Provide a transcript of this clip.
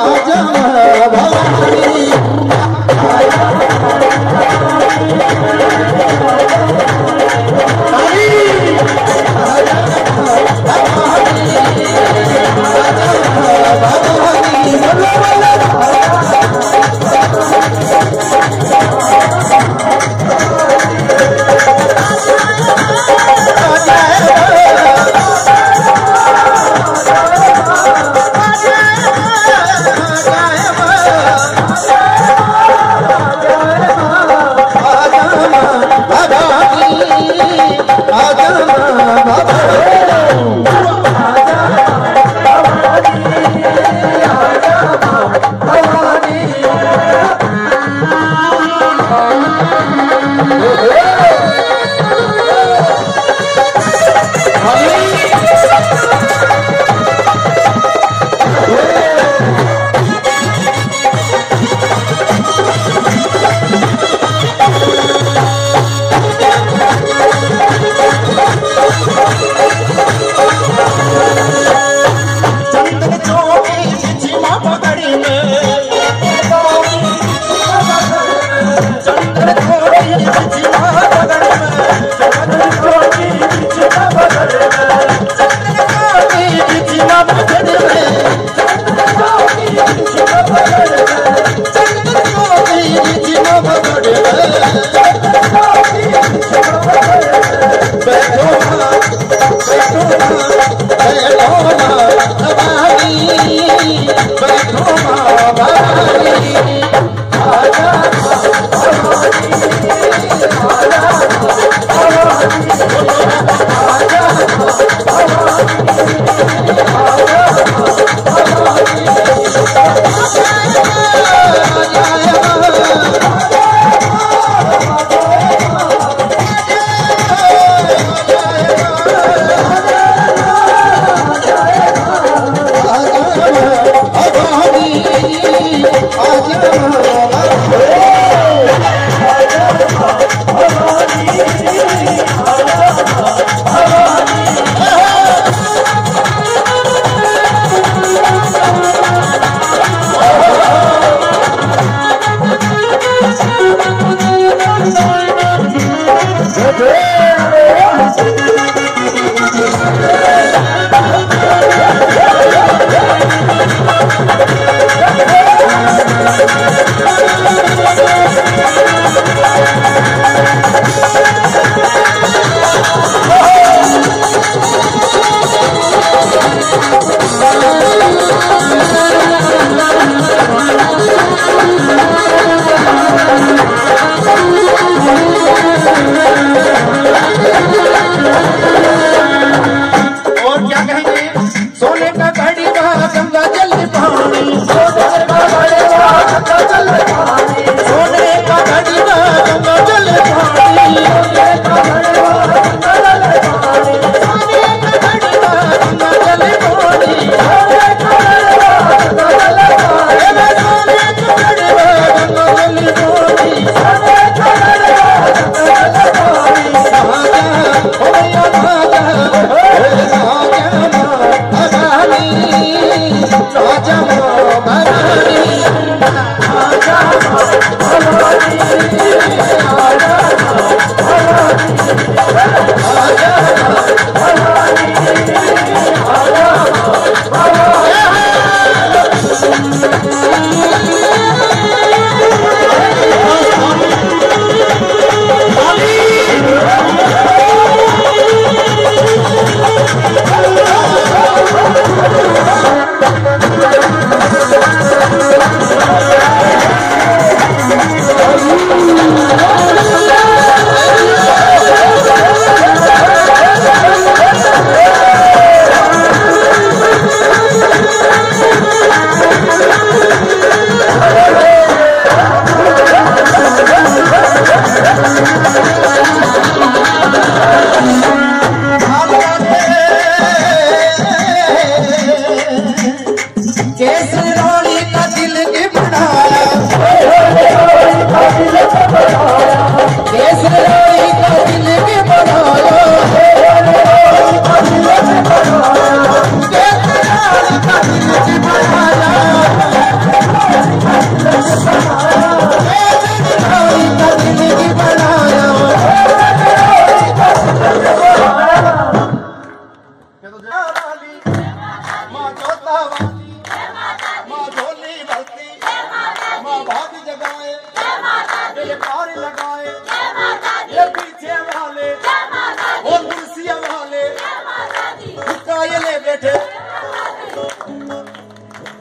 आजा राजा जय